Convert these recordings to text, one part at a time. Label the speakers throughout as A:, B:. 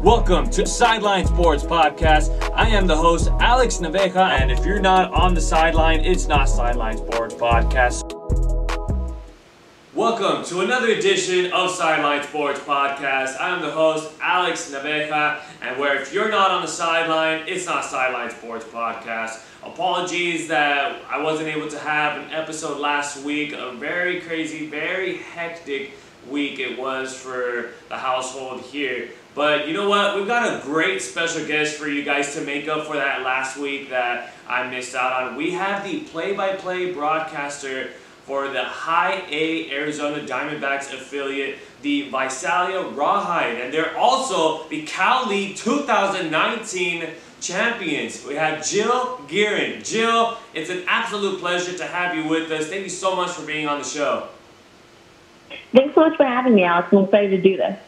A: Welcome to Sideline Sports Podcast. I am the host, Alex Naveja, and if you're not on the sideline, it's not Sideline Sports Podcast. Welcome to another edition of Sideline Sports Podcast. I am the host, Alex Naveja, and where if you're not on the sideline, it's not Sideline Sports Podcast. Apologies that I wasn't able to have an episode last week. A very crazy, very hectic week it was for the household here. But you know what? We've got a great special guest for you guys to make up for that last week that I missed out on. We have the play by play broadcaster for the High A Arizona Diamondbacks affiliate, the Visalia Rawhide. And they're also the Cal League 2019 champions. We have Jill Gearin. Jill, it's an absolute pleasure to have you with us. Thank you so much for being on the show.
B: Thanks so much for having me, Alex. I'm excited to do this.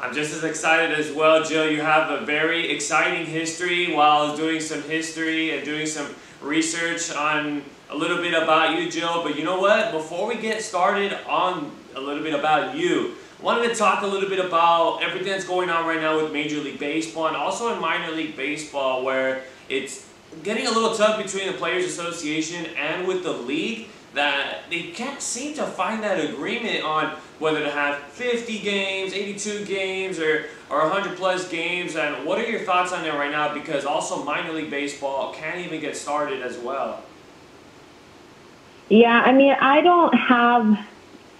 A: I'm just as excited as well, Jill. You have a very exciting history while doing some history and doing some research on a little bit about you, Jill. But you know what? Before we get started on a little bit about you, I wanted to talk a little bit about everything that's going on right now with Major League Baseball and also in Minor League Baseball where it's getting a little tough between the Players Association and with the league that they can't seem to find that agreement on whether to have 50 games, 82 games, or, or 100 plus games. And what are your thoughts on that right now? Because also minor league baseball can't even get started as well.
B: Yeah, I mean, I don't have.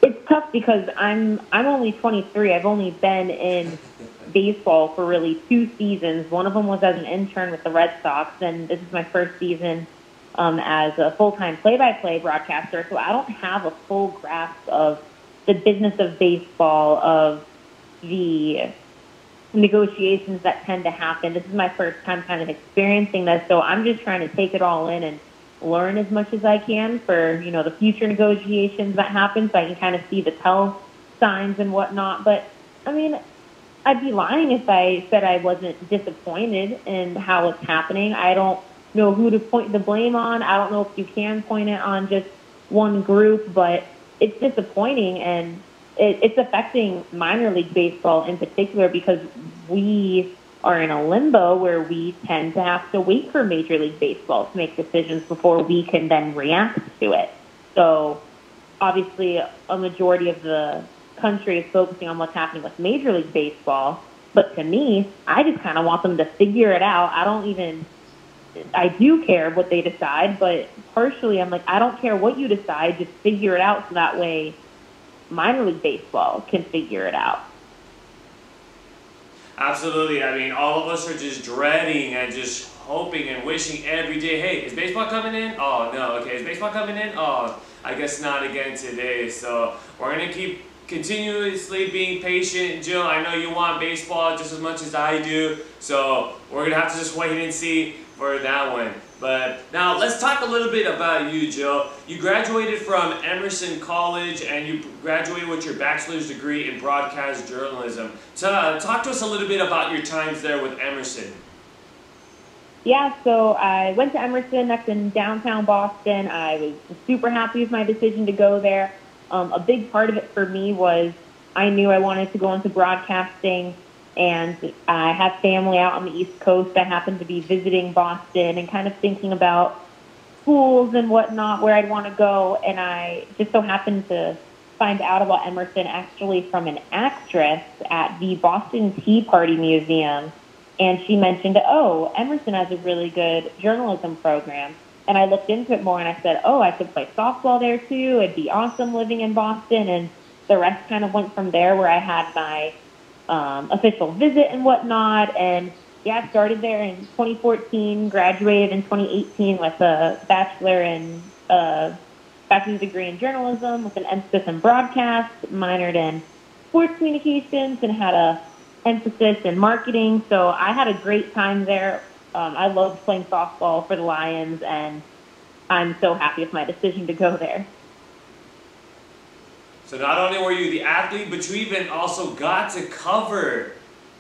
B: It's tough because I'm I'm only 23. I've only been in baseball for really two seasons. One of them was as an intern with the Red Sox, and this is my first season um, as a full-time play-by-play broadcaster, so I don't have a full grasp of the business of baseball, of the negotiations that tend to happen. This is my first time kind of experiencing this, so I'm just trying to take it all in and learn as much as I can for you know the future negotiations that happen, so I can kind of see the tell signs and whatnot. But I mean, I'd be lying if I said I wasn't disappointed in how it's happening. I don't know who to point the blame on. I don't know if you can point it on just one group, but it's disappointing and it, it's affecting minor league baseball in particular because we are in a limbo where we tend to have to wait for Major League Baseball to make decisions before we can then react to it. So obviously a majority of the country is focusing on what's happening with Major League Baseball. But to me, I just kind of want them to figure it out. I don't even I do care what they decide, but partially I'm like, I don't care what you decide, just figure it out so that way minor league baseball can figure it out.
A: Absolutely. I mean, all of us are just dreading and just hoping and wishing every day, hey, is baseball coming in? Oh, no. Okay, is baseball coming in? Oh, I guess not again today. So we're going to keep continuously being patient. Jill, I know you want baseball just as much as I do. So we're going to have to just wait and see for that one. But now let's talk a little bit about you, Joe. You graduated from Emerson College and you graduated with your bachelor's degree in broadcast journalism. So, talk to us a little bit about your times there with Emerson.
B: Yeah, so I went to Emerson that's in downtown Boston. I was super happy with my decision to go there. Um, a big part of it for me was I knew I wanted to go into broadcasting and I have family out on the East Coast. I happen to be visiting Boston and kind of thinking about schools and whatnot where I'd want to go. And I just so happened to find out about Emerson actually from an actress at the Boston Tea Party Museum. And she mentioned, oh, Emerson has a really good journalism program. And I looked into it more and I said, oh, I could play softball there too. It'd be awesome living in Boston. And the rest kind of went from there where I had my um, official visit and whatnot. And yeah, started there in 2014, graduated in 2018 with a bachelor in uh, bachelor's degree in journalism with an emphasis in broadcast, minored in sports communications, and had a emphasis in marketing. So I had a great time there. Um, I loved playing softball for the Lions, and I'm so happy with my decision to go there.
A: So not only were you the athlete, but you even also got to cover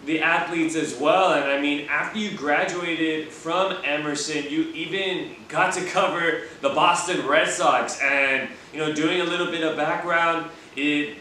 A: the athletes as well. And I mean, after you graduated from Emerson, you even got to cover the Boston Red Sox. And, you know, doing a little bit of background, it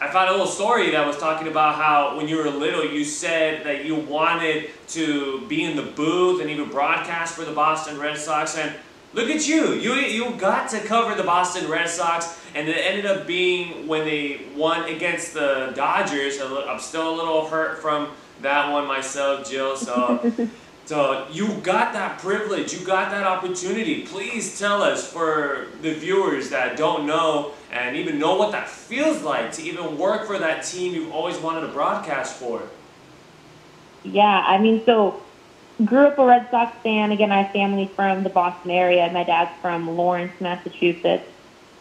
A: I found a little story that was talking about how when you were little, you said that you wanted to be in the booth and even broadcast for the Boston Red Sox. And look at you, you you got to cover the Boston Red Sox, and it ended up being when they won against the Dodgers. I'm still a little hurt from that one myself, Jill. So. So you got that privilege, you got that opportunity. Please tell us for the viewers that don't know and even know what that feels like to even work for that team you've always wanted to broadcast for.
B: Yeah, I mean, so grew up a Red Sox fan. Again, I have family from the Boston area. My dad's from Lawrence, Massachusetts.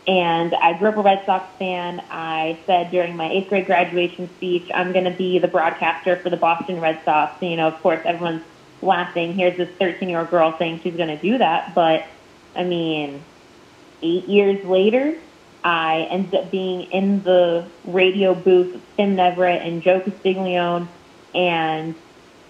B: And I grew up a Red Sox fan. I said during my eighth grade graduation speech, I'm going to be the broadcaster for the Boston Red Sox. And, you know, of course, everyone's laughing. Here's this 13 year old girl saying she's going to do that. But, I mean, eight years later, I ended up being in the radio booth with Tim Neverett and Joe Castiglione, and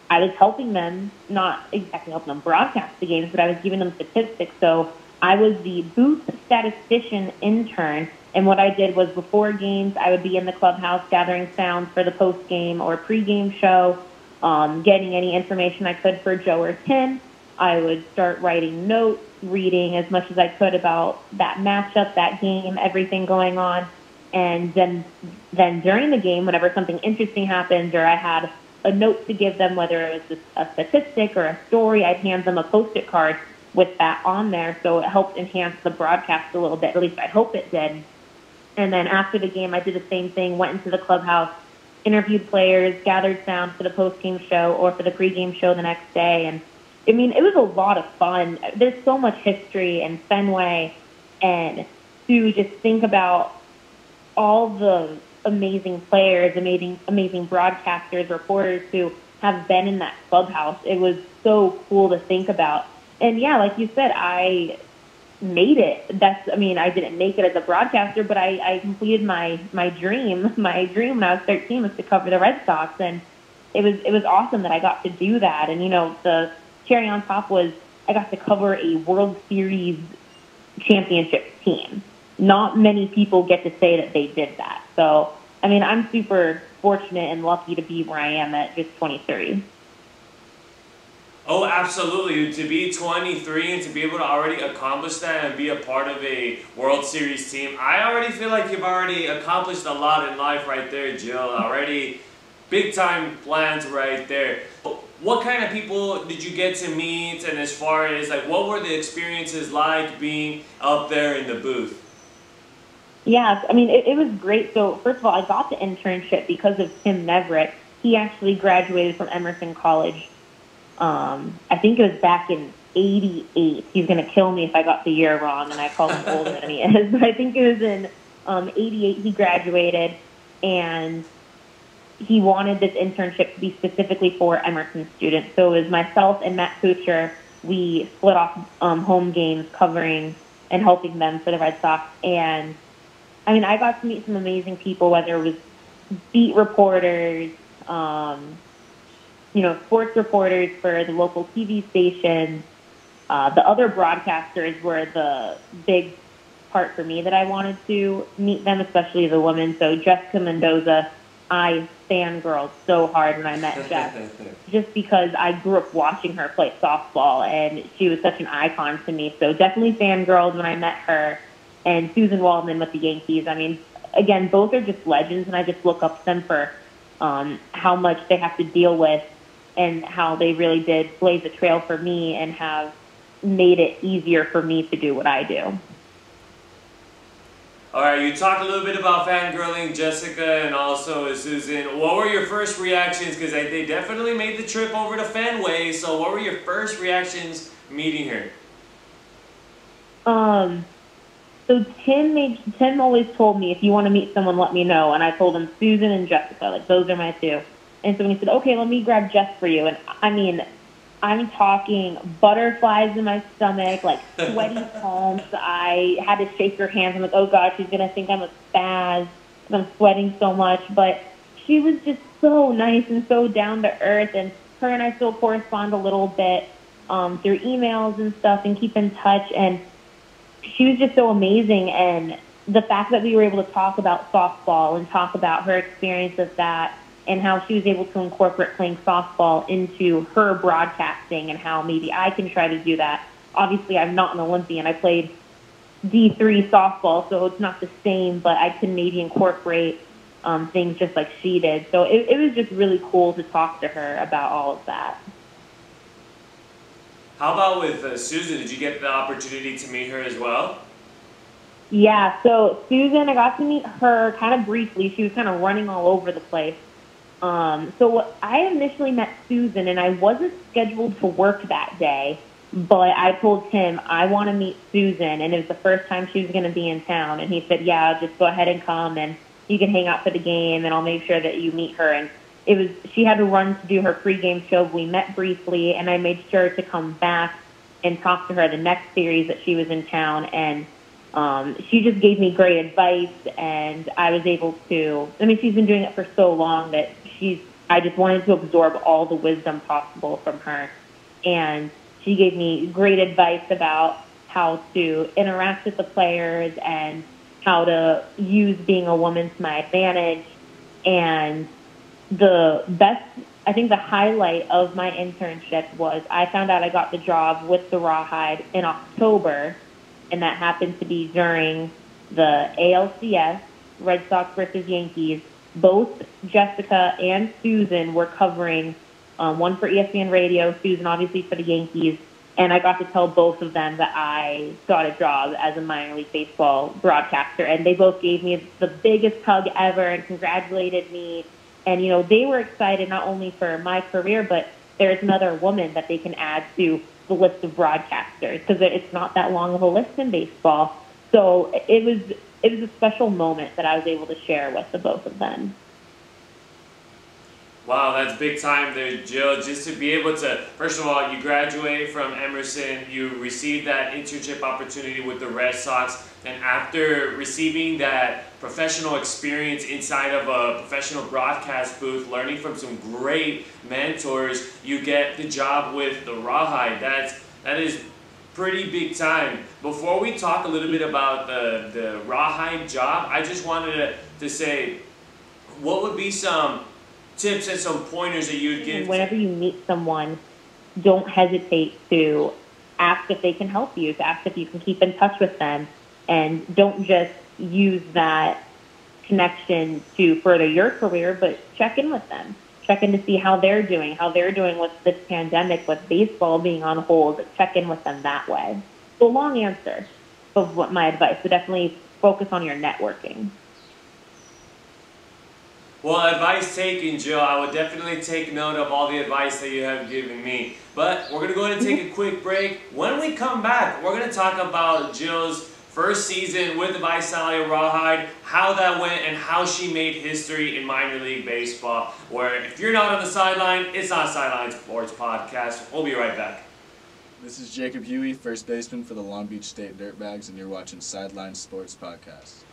B: I was helping them, not exactly helping them broadcast the games, but I was giving them statistics. So I was the booth statistician intern, and what I did was before games, I would be in the clubhouse gathering sounds for the post game or pre-game show um, getting any information I could for Joe or Tim. I would start writing notes, reading as much as I could about that matchup, that game, everything going on. And then, then during the game, whenever something interesting happened or I had a note to give them, whether it was a statistic or a story, I'd hand them a post-it card with that on there. So it helped enhance the broadcast a little bit. At least I hope it did. And then after the game, I did the same thing, went into the clubhouse, interviewed players, gathered sound for the post game show or for the pregame show the next day. And I mean, it was a lot of fun. There's so much history in Fenway, and to just think about all the amazing players, amazing, amazing broadcasters, reporters who have been in that clubhouse. It was so cool to think about. And yeah, like you said, I made it. That's, I mean, I didn't make it as a broadcaster, but I, I completed my, my dream. My dream when I was 13 was to cover the Red Sox. And it was, it was awesome that I got to do that. And, you know, the cherry on top was I got to cover a World Series championship team. Not many people get to say that they did that. So, I mean, I'm super fortunate and lucky to be where I am at just 23.
A: Oh, absolutely. To be 23 and to be able to already accomplish that and be a part of a World Series team, I already feel like you've already accomplished a lot in life right there, Jill. Already big time plans right there. What kind of people did you get to meet and as far as like what were the experiences like being up there in the booth?
B: Yeah, I mean, it, it was great. So, first of all, I got the internship because of Tim Neverett. He actually graduated from Emerson College um, I think it was back in 88. He's going to kill me if I got the year wrong and I call him older than he is. But I think it was in um, 88 he graduated and he wanted this internship to be specifically for Emerson students. So it was myself and Matt Kuchar. We split off um, home games covering and helping them for the Red Sox. And I mean, I got to meet some amazing people, whether it was beat reporters, um, you know, sports reporters for the local TV stations. Uh, the other broadcasters were the big part for me that I wanted to meet them, especially the women. So Jessica Mendoza, I fangirled so hard when I met Jess, just because I grew up watching her play softball, and she was such an icon to me. So definitely fangirled when I met her, and Suzyn Waldman with the Yankees. I mean, again, both are just legends, and I just look up to them for um, how much they have to deal with and how they really did blaze a trail for me and have made it easier for me to do what I do.
A: All right, you talked a little bit about fangirling Jessica and also Suzyn. What were your first reactions? Because they definitely made the trip over to Fenway. So, what were your first reactions meeting her?
B: Um, so Tim made Tim always told me if you want to meet someone, let me know. And I told him Suzyn and Jessica, like those are my two. And so when he said, okay, let me grab Jess for you. And I mean, I'm talking butterflies in my stomach, like sweaty palms. I had to shake her hands. I'm like, oh God, she's going to think I'm a spaz I'm sweating so much. But she was just so nice and so down to earth. And her and I still correspond a little bit um, through emails and stuff and keep in touch. And she was just so amazing. And the fact that we were able to talk about softball and talk about her experience of that and how she was able to incorporate playing softball into her broadcasting and how maybe I can try to do that. Obviously, I'm not an Olympian. I played D3 softball, so it's not the same, but I can maybe incorporate um, things just like she did. So it, it was just really cool to talk to her about all of that.
A: How about with uh, Suzyn? Did you get the opportunity to meet her as well?
B: Yeah, so Suzyn, I got to meet her kind of briefly. She was kind of running all over the place. Um, so I initially met Suzyn, and I wasn't scheduled to work that day, but I told Tim I want to meet Suzyn, and it was the first time she was going to be in town, and he said, "Yeah, just go ahead and come, and you can hang out for the game, and I'll make sure that you meet her." And it was she had to run to do her pregame show. We met briefly, and I made sure to come back and talk to her the next series that she was in town, and um, she just gave me great advice, and I was able to. I mean, she's been doing it for so long that she's. I just wanted to absorb all the wisdom possible from her, and she gave me great advice about how to interact with the players and how to use being a woman to my advantage. And the best, I think the highlight of my internship was I found out I got the job with the Rawhide in October, and that happened to be during the ALCS, Red Sox versus Yankees. Both Jessica and Suzyn were covering um, one for ESPN Radio, Suzyn obviously for the Yankees, and I got to tell both of them that I got a job as a minor league baseball broadcaster, and they both gave me the biggest hug ever and congratulated me. And you know, they were excited not only for my career, but there's another woman that they can add to the list of broadcasters because it's not that long of a list in baseball. So it was it was a special moment that I was able to share with the both of them.
A: Wow, that's big time there, Jill. Just to be able to, first of all, you graduate from Emerson, you receive that internship opportunity with the Red Sox, and after receiving that professional experience inside of a professional broadcast booth, learning from some great mentors, you get the job with the Rawhide. That's that is pretty big time. Before we talk a little bit about the the Rawhide job, I just wanted to, to say, what would be some tips and some pointers that you would give?
B: Whenever you meet someone, don't hesitate to ask if they can help you, to ask if you can keep in touch with them, and don't just use that connection to further your career, but check in with them. Check in to see how they're doing, how they're doing with this pandemic, with baseball being on hold. Check in with them that way. So long answer of what my advice, but definitely focus on your networking.
A: Well, advice taken, Jill. I would definitely take note of all the advice that you have given me. But we're going to go ahead and take a mm-hmm. quick break. When we come back, we're going to talk about Jill's first season with the Visalia Rawhide, how that went, and how she made history in minor league baseball. Where if you're not on the sideline, it's not Sideline Sports Podcast. We'll be right back.
C: This is Jacob Huey, first baseman for the Long Beach State Dirtbags, and you're watching Sideline Sports Podcast.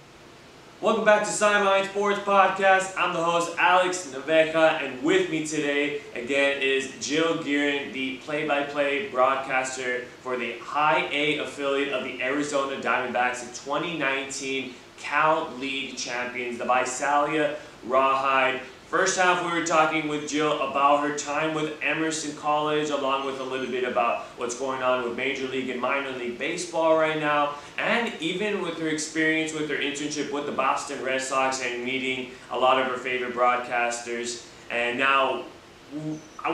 A: Welcome back to Sideline Sports Podcast. I'm the host, Alex Naveja, and with me today, again, is Jill Gearin, the play-by-play broadcaster for the High A affiliate of the Arizona Diamondbacks, the 2019 Cal League champions, the Visalia Rawhide. First half, we were talking with Jill about her time with Emerson College, along with a little bit about what's going on with Major League and Minor League Baseball right now, and even with her experience with her internship with the Boston Red Sox and meeting a lot of her favorite broadcasters. And now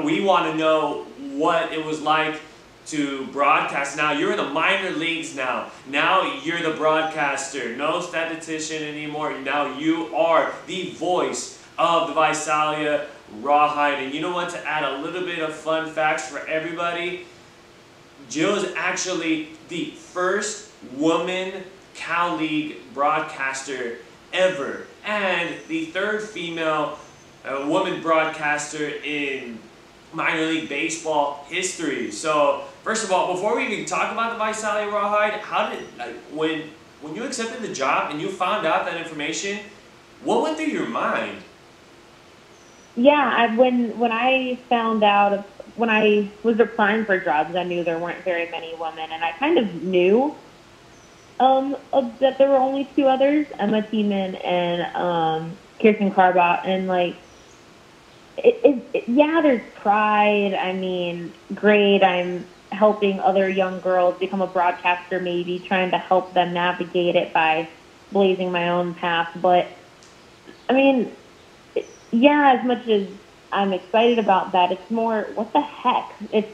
A: we want to know what it was like to broadcast. Now you're in the minor leagues now. Now you're the broadcaster, no statistician anymore. Now you are the voice of the Visalia Rawhide. And you know what? To add a little bit of fun facts for everybody, Jill is actually the first woman Cal League broadcaster ever, and the third female uh, woman broadcaster in minor league baseball history. So, first of all, before we even talk about the Visalia Rawhide, how did like when when you accepted the job and you found out that information, what went through your mind?
B: Yeah, I, when when I found out when I was applying for jobs, I knew there weren't very many women, and I kind of knew um, that there were only two others, Emma Tiedemann and um, Kirsten Karbach, and like, it, it, it, yeah, there's pride. I mean, great. I'm helping other young girls become a broadcaster, maybe trying to help them navigate it by blazing my own path. But I mean, yeah, as much as I'm excited about that, it's more what the heck. It's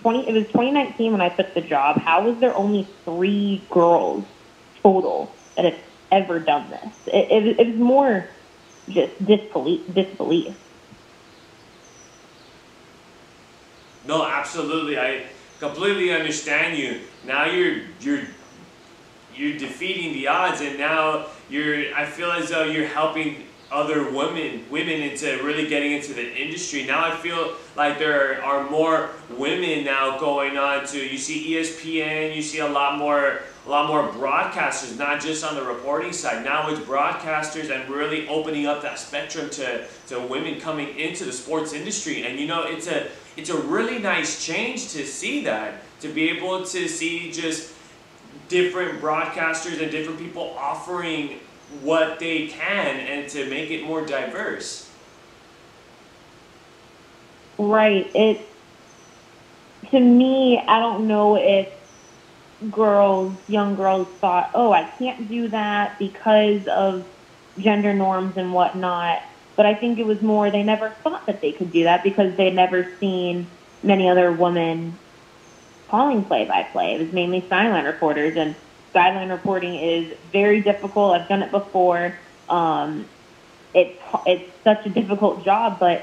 B: 20. It was 2019 when I took the job. How was there only three girls total that have ever done this? It, it, it was more just disbelief. Disbelief.
A: No, absolutely. I completely understand you. Now you're you're you're defeating the odds, and now you're. I feel as though you're helping other women women into really getting into the industry. Now I feel like there are more women now going on to you see ESPN, you see a lot more a lot more broadcasters, not just on the reporting side. Now it's broadcasters and really opening up that spectrum to, to women coming into the sports industry. And you know, it's a it's a really nice change to see that, to be able to see just different broadcasters and different people offering what they can and to make it more diverse.
B: Right. It to me, I don't know if girls, young girls thought, "Oh, I can't do that because of gender norms and whatnot." But I think it was more they never thought that they could do that because they'd never seen many other women calling play-by-play. It was mainly sideline reporters, and sideline reporting is very difficult. I've done it before. Um, it's it's such a difficult job, but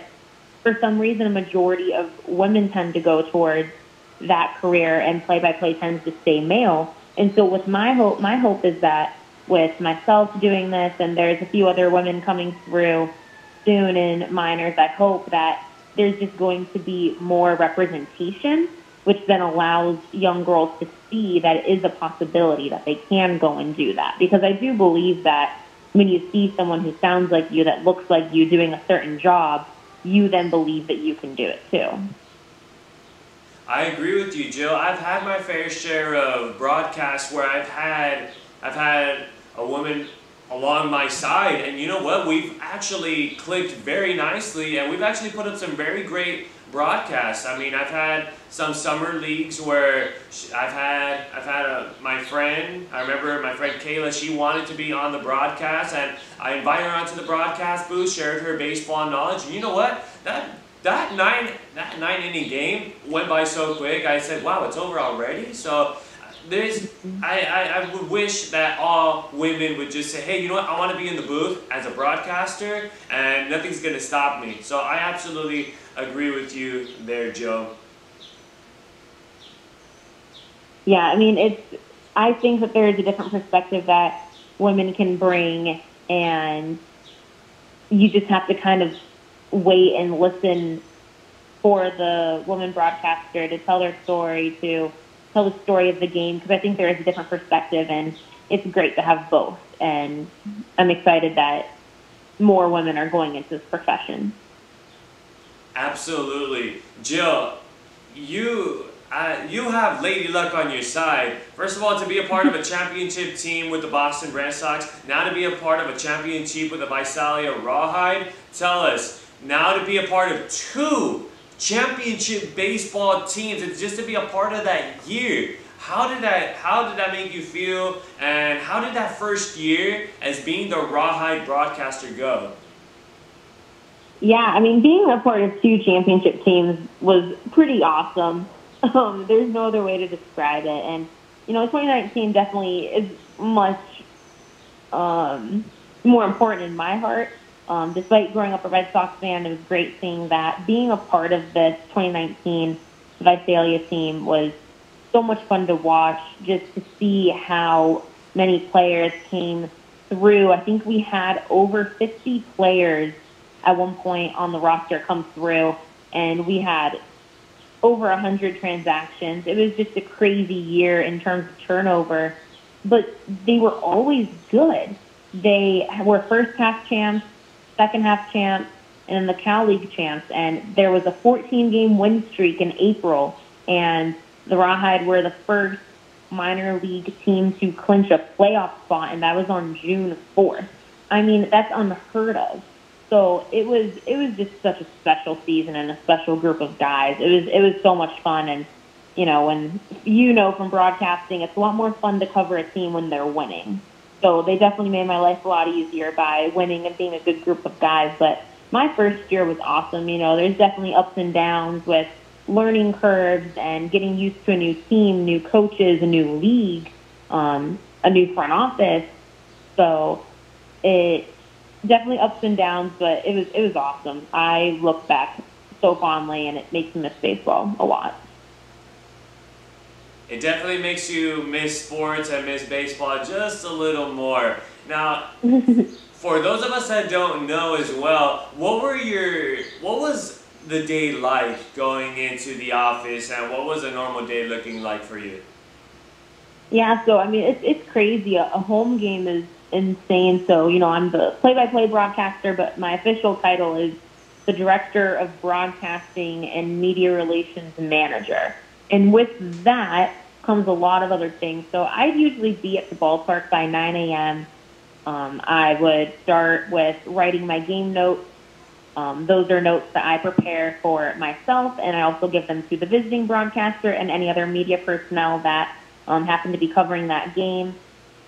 B: for some reason, a majority of women tend to go towards that career, and play-by-play tends to stay male. And so, with my hope, my hope is that with myself doing this, and there's a few other women coming through soon in minors, I hope that there's just going to be more representation, which then allows young girls to see that it is a possibility that they can go and do that. Because I do believe that when you see someone who sounds like you, that looks like you doing a certain job, you then believe that you can do it too.
A: I agree with you, Jill. I've had my fair share of broadcasts where I've had I've had a woman along my side. And you know what? We've actually clicked very nicely and we've actually put up some very great broadcasts. I mean, I've had some summer leagues where I've had I've had a, my friend. I remember my friend Kayla. She wanted to be on the broadcast, and I invited her onto the broadcast booth, shared her baseball knowledge. And you know what? That that nine that nine inning game went by so quick. I said, "Wow, it's over already." So there's I, I, I would wish that all women would just say, hey, you know what, I want to be in the booth as a broadcaster and nothing's going to stop me. So I absolutely agree with you there, Joe.
B: Yeah, I mean, it's, I think that there is a different perspective that women can bring and you just have to kind of wait and listen for the woman broadcaster to tell their story, to tell the story of the game because I think there is a different perspective and it's great to have both. And I'm excited that more women are going into this profession.
A: Absolutely. Jill, you uh, you have Lady Luck on your side. First of all, to be a part of a championship team with the Boston Red Sox, now to be a part of a championship with the Visalia Rawhide. Tell us, now to be a part of two championship baseball teams and just to be a part of that year. How did that how did that make you feel and how did that first year as being the Rawhide broadcaster go?
B: Yeah, I mean being a part of two championship teams was pretty awesome. Um, there's no other way to describe it. And you know, 2019 definitely is much um, more important in my heart um, despite growing up a Red Sox fan, it was great seeing that. Being a part of this 2019 Visalia team was so much fun to watch, just to see how many players came through. I think we had over 50 players at one point on the roster come through, and we had over 100 transactions. It was just a crazy year in terms of turnover, but they were always good. They were first half champs second half champs, and the Cal League champs. And there was a 14 game win streak in April, and the Rawhide were the first minor league team to clinch a playoff spot, and that was on June 4th. I mean, that's unheard of. So it was it was just such a special season and a special group of guys. It was it was so much fun, and you know, and you know from broadcasting, it's a lot more fun to cover a team when they're winning. So they definitely made my life a lot easier by winning and being a good group of guys. But my first year was awesome. You know, there's definitely ups and downs with learning curves and getting used to a new team, new coaches, a new league, um, a new front office. So it definitely ups and downs, but it was it was awesome. I look back so fondly, and it makes me miss baseball a lot.
A: It definitely makes you miss sports and miss baseball just a little more. Now, for those of us that don't know as well, what were your what was the day like going into the office, and what was a normal day looking like for you?
B: Yeah, so I mean, it's it's crazy. A, a home game is insane. So you know, I'm the play-by-play broadcaster, but my official title is the director of broadcasting and media relations manager. And with that comes a lot of other things. So I'd usually be at the ballpark by 9 a.m. Um, I would start with writing my game notes um, those are notes that I prepare for myself, and I also give them to the visiting broadcaster and any other media personnel that um, happen to be covering that game.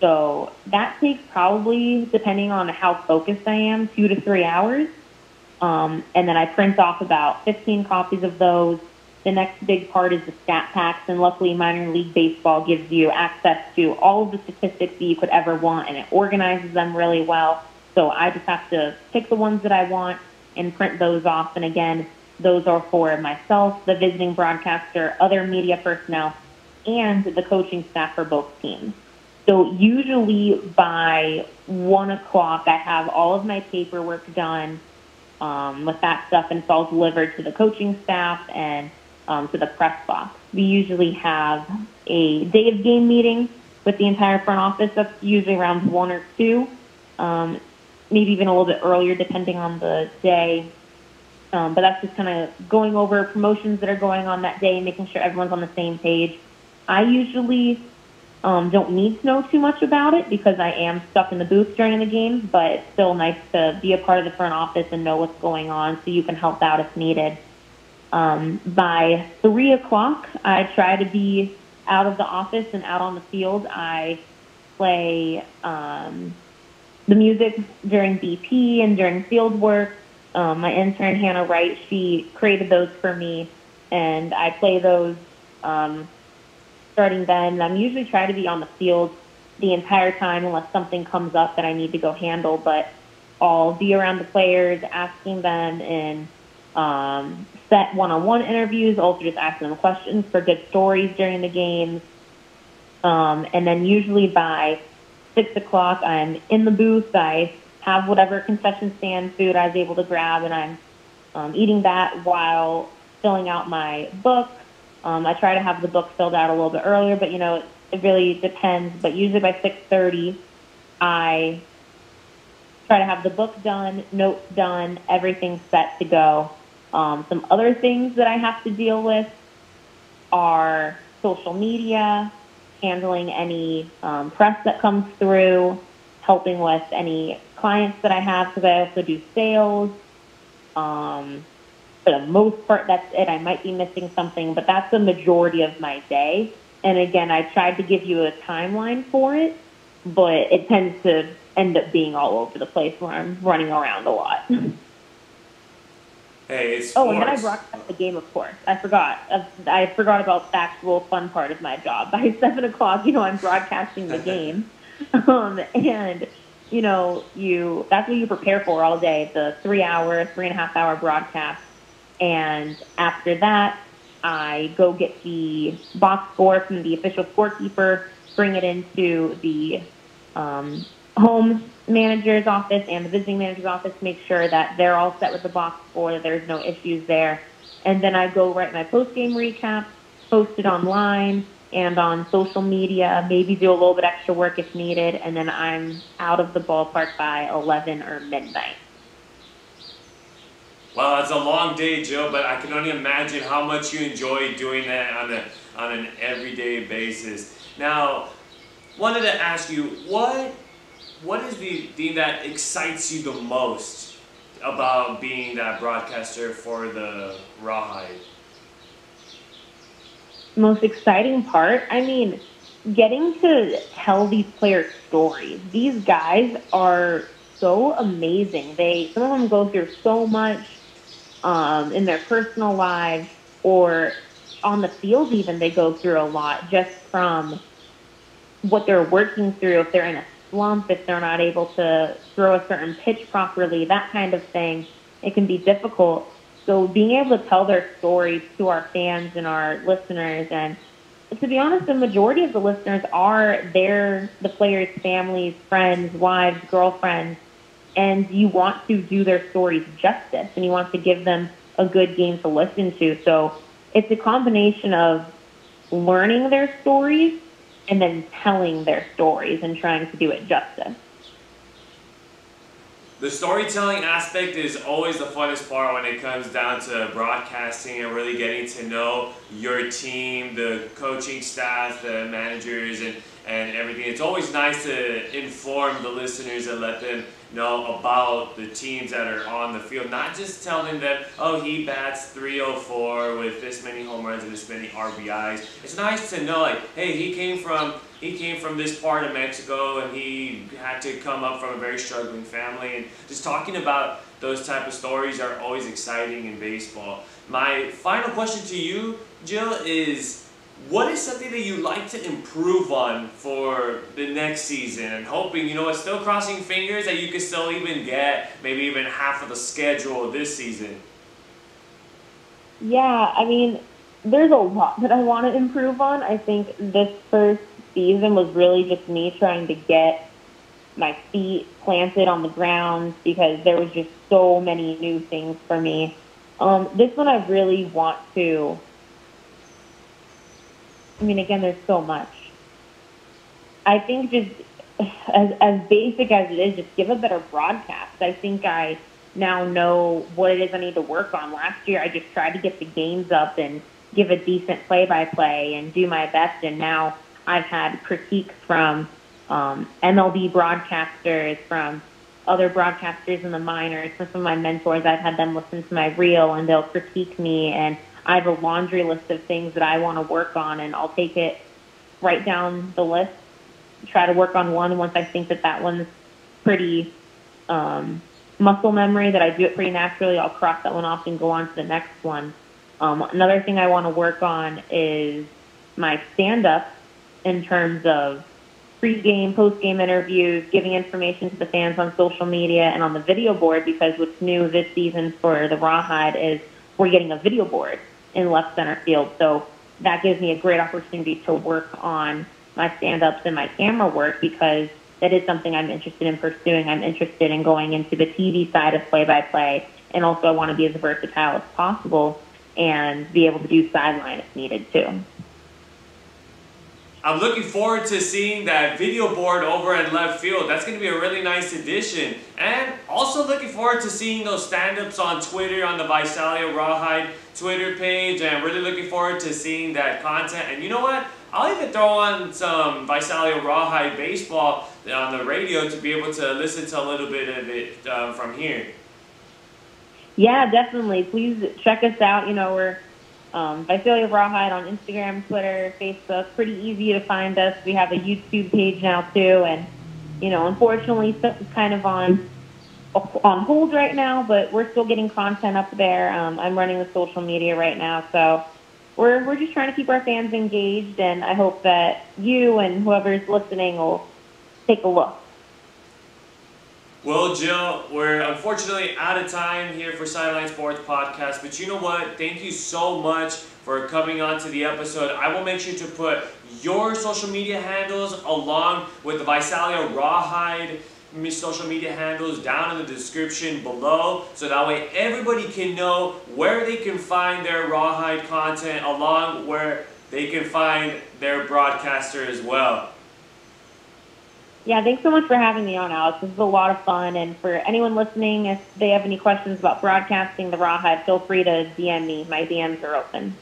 B: So that takes probably, depending on how focused I am, two to three hours. Um, and then I print off about 15 copies of those. The next big part is the stat packs, and luckily minor league baseball gives you access to all of the statistics that you could ever want, and it organizes them really well. So I just have to pick the ones that I want and print those off. And again, those are for myself, the visiting broadcaster, other media personnel, and the coaching staff for both teams. So usually by one o'clock, I have all of my paperwork done um, with that stuff, and it's all delivered to the coaching staff and um, to the press box. We usually have a day of game meeting with the entire front office. That's usually around one or two. Um, maybe even a little bit earlier, depending on the day. Um, but that's just kind of going over promotions that are going on that day making sure everyone's on the same page. I usually um, don't need to know too much about it because I am stuck in the booth during the games, but it's still nice to be a part of the front office and know what's going on so you can help out if needed. Um, by 3 o'clock, I try to be out of the office and out on the field. I play um, the music during BP and during field work. Um, my intern Hannah Wright, she created those for me, and I play those um, starting then. I'm usually try to be on the field the entire time unless something comes up that I need to go handle. But I'll be around the players, asking them in um, set one-on-one interviews, also just asking them questions for good stories during the games, um, and then usually by six o'clock. I'm in the booth. I have whatever concession stand food I was able to grab, and I'm um, eating that while filling out my book. Um, I try to have the book filled out a little bit earlier, but you know it, it really depends. But usually by six thirty, I try to have the book done, notes done, everything set to go. Um, some other things that I have to deal with are social media, handling any um, press that comes through, helping with any clients that I have because I also do sales. Um, for the most part, that's it. I might be missing something, but that's the majority of my day. And again, I tried to give you a timeline for it, but it tends to end up being all over the place where I'm running around a lot.
A: Hey, it's
B: Oh, and then I broadcast the game, of course. I forgot. Uh, I forgot about the actual fun part of my job. By seven o'clock, you know, I'm broadcasting the game, um, and you know, you that's what you prepare for all day. The three-hour, three and a half hour broadcast, and after that, I go get the box score from the official scorekeeper, bring it into the um, home manager's office and the visiting manager's office, make sure that they're all set with the box score, that there's no issues there. And then I go write my post-game recap, post it online and on social media, maybe do a little bit extra work if needed, and then I'm out of the ballpark by 11 or midnight.
A: Well, it's a long day, Joe, but I can only imagine how much you enjoy doing that on a on an everyday basis. Now, wanted to ask you what what is the thing that excites you the most about being that broadcaster for the Rawhide?
B: Most exciting part, I mean, getting to tell these players stories. These guys are so amazing. They some of them go through so much um, in their personal lives or on the field. Even they go through a lot just from what they're working through. If they're in a slump, if they're not able to throw a certain pitch properly, that kind of thing, it can be difficult. So being able to tell their stories to our fans and our listeners and to be honest, the majority of the listeners are their the players' families, friends, wives, girlfriends, and you want to do their stories justice and you want to give them a good game to listen to. So it's a combination of learning their stories and then telling their stories and trying to do it justice.
A: The storytelling aspect is always the funnest part when it comes down to broadcasting and really getting to know your team, the coaching staff, the managers, and, and everything. It's always nice to inform the listeners and let them know about the teams that are on the field, not just telling them, oh, he bats 304 with this many home runs and this many RBIs. It's nice to know, like, hey, he came from he came from this part of Mexico and he had to come up from a very struggling family. And just talking about those type of stories are always exciting in baseball. My final question to you, Jill, is what is something that you like to improve on for the next season and hoping, you know, it's still crossing fingers that you can still even get maybe even half of the schedule this season?
B: Yeah, I mean, there's a lot that I want to improve on. I think this first season was really just me trying to get my feet planted on the ground because there was just so many new things for me. Um, this one I really want to I mean, again, there's so much. I think just as, as basic as it is, just give a better broadcast. I think I now know what it is I need to work on. Last year, I just tried to get the games up and give a decent play-by-play and do my best. And now I've had critiques from um, MLB broadcasters, from other broadcasters in the minors, from some of my mentors. I've had them listen to my reel and they'll critique me and I have a laundry list of things that I want to work on, and I'll take it, write down the list, try to work on one. Once I think that that one's pretty um, muscle memory, that I do it pretty naturally, I'll cross that one off and go on to the next one. Um, another thing I want to work on is my stand-up in terms of pre-game, post-game interviews, giving information to the fans on social media and on the video board because what's new this season for the Rawhide is we're getting a video board in left center field. So that gives me a great opportunity to work on my stand-ups and my camera work because that is something I'm interested in pursuing. I'm interested in going into the TV side of play-by-play, and also I want to be as versatile as possible and be able to do sideline if needed too.
A: I'm looking forward to seeing that video board over in left field. That's going to be a really nice addition. And also looking forward to seeing those stand-ups on Twitter on the Visalia Rawhide Twitter page. And really looking forward to seeing that content. And you know what? I'll even throw on some Visalia Rawhide baseball on the radio to be able to listen to a little bit of it um, from here.
B: Yeah, definitely. Please check us out. You know, we're um, Rawhide on Instagram, Twitter, Facebook. Pretty easy to find us. We have a YouTube page now too, and you know, unfortunately, stuff is kind of on on hold right now, but we're still getting content up there. Um, I'm running the social media right now, so we're we're just trying to keep our fans engaged, and I hope that you and whoever's listening will take a look.
A: Well, Jill, we're unfortunately out of time here for Sideline Sports Podcast, but you know what? Thank you so much for coming on to the episode. I will make sure to put your social media handles along with the Visalia Rawhide social media handles down in the description below so that way everybody can know where they can find their Rawhide content along where they can find their broadcaster as well.
B: Yeah, thanks so much for having me on, Alex. This is a lot of fun. And for anyone listening, if they have any questions about broadcasting the Rawhide, feel free to DM me. My DMs are open.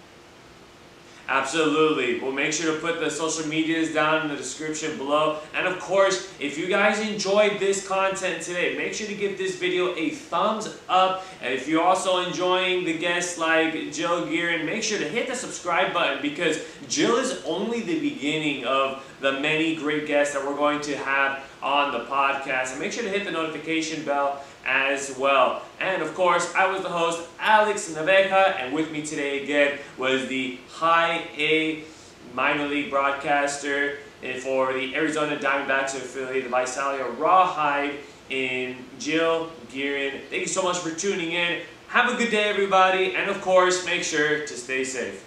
A: Absolutely. We'll make sure to put the social medias down in the description below. And of course, if you guys enjoyed this content today, make sure to give this video a thumbs up. And if you're also enjoying the guests like Jill Gearin, make sure to hit the subscribe button because Jill is only the beginning of the many great guests that we're going to have on the podcast. And make sure to hit the notification bell as well. And of course, I was the host, Alex Naveja, and with me today again was the High A minor league broadcaster for the Arizona Diamondbacks affiliated Visalia Rawhide in Jill Gearin. Thank you so much for tuning in. Have a good day, everybody, and of course, make sure to stay safe.